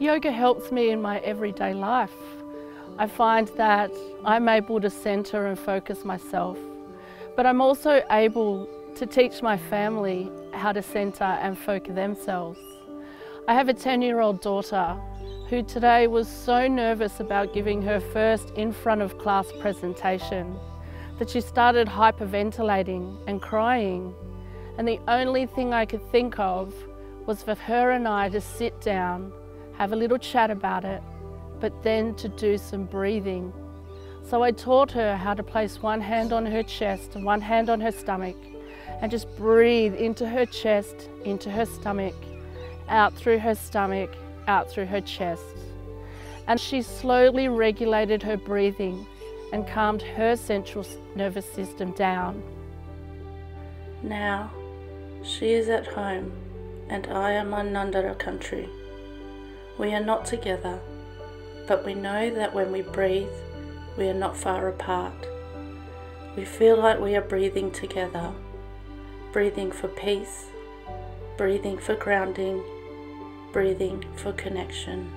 Yoga helps me in my everyday life. I find that I'm able to centre and focus myself, but I'm also able to teach my family how to centre and focus themselves. I have a 10 year old daughter who today was so nervous about giving her first in front of class presentation that she started hyperventilating and crying. And the only thing I could think of was for her and I to sit down have a little chat about it, but then to do some breathing. So I taught her how to place one hand on her chest and one hand on her stomach and just breathe into her chest, into her stomach, out through her stomach, out through her chest. And she slowly regulated her breathing and calmed her central nervous system down. Now, she is at home and I am in Nandara country. We are not together, but we know that when we breathe, we are not far apart. We feel like we are breathing together, breathing for peace, breathing for grounding, breathing for connection.